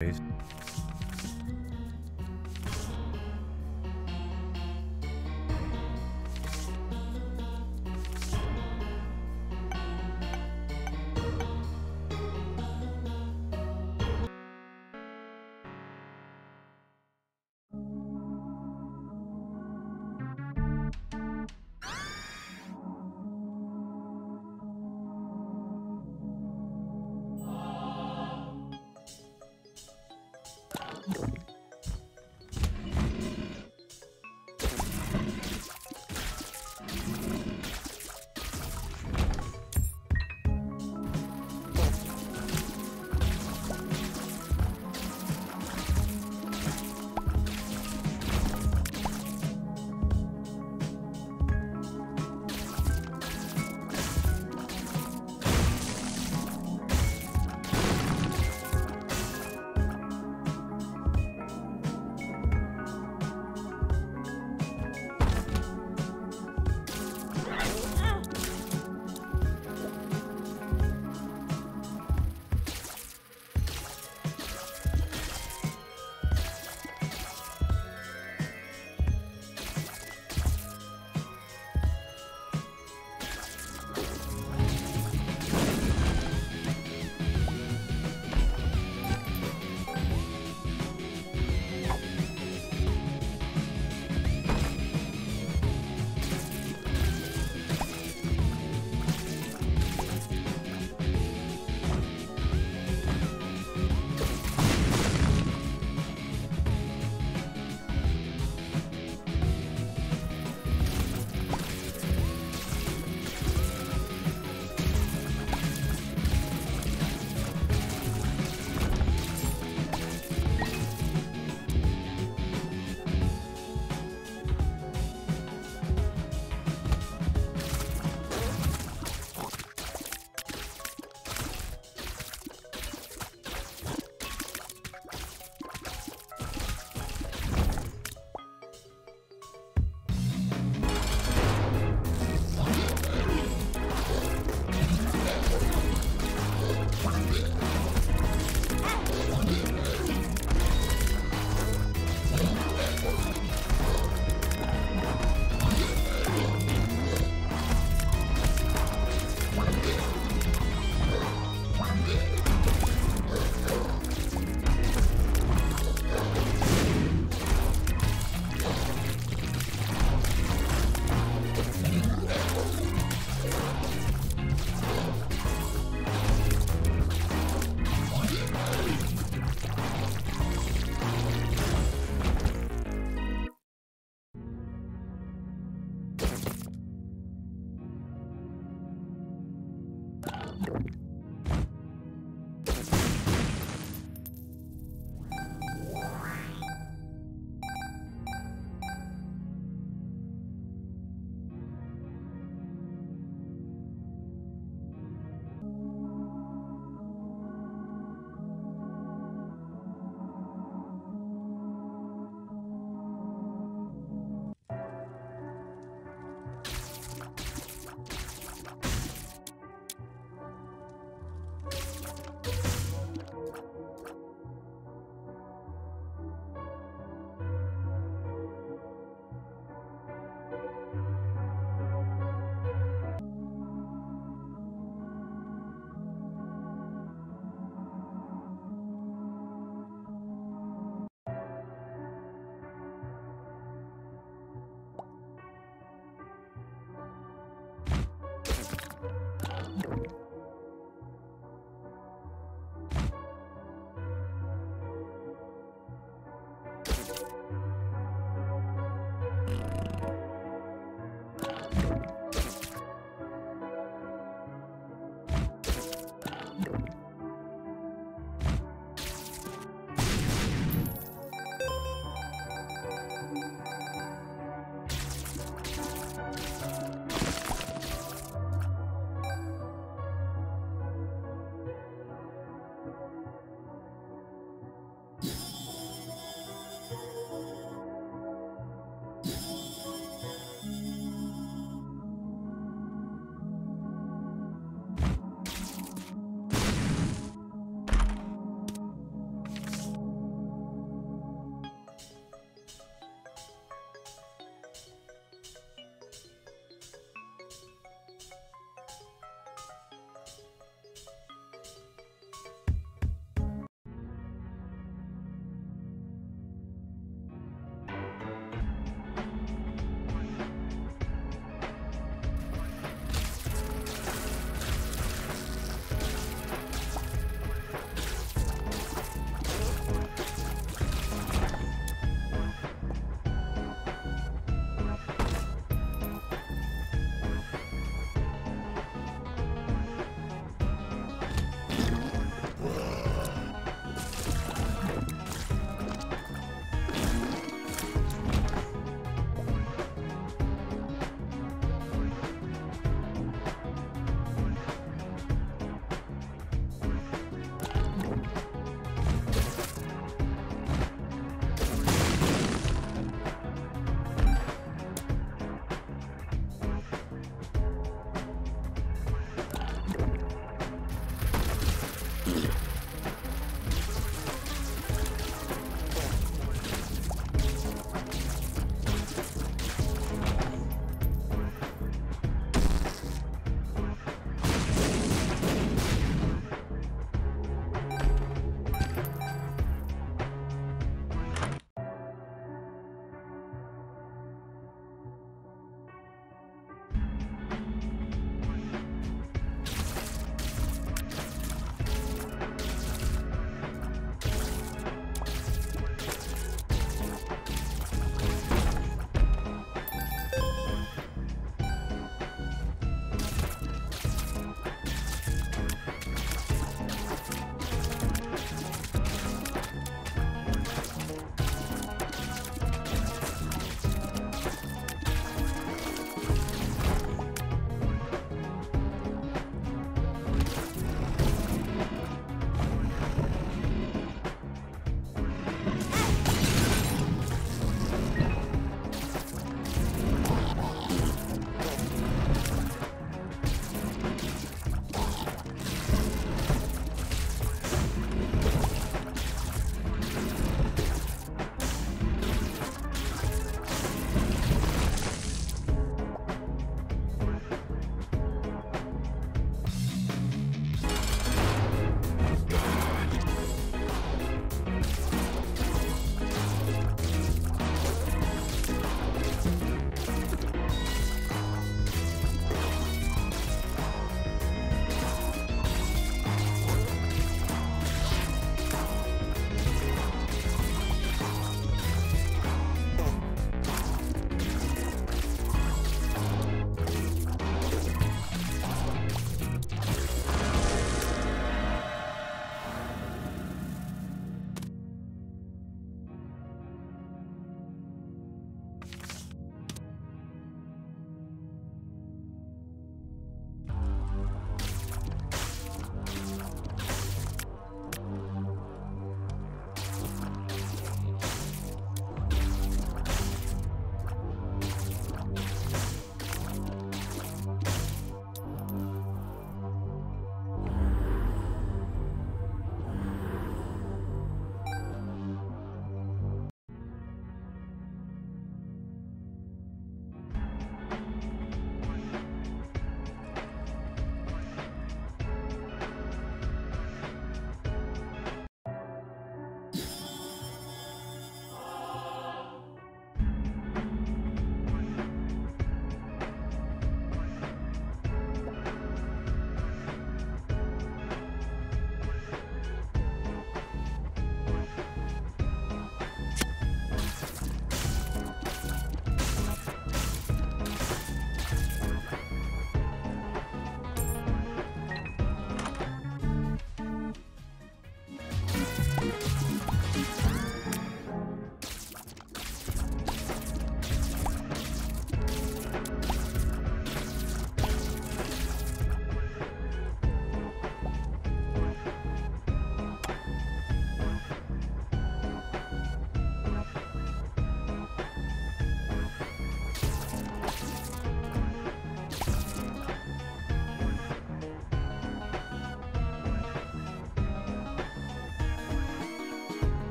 Peace.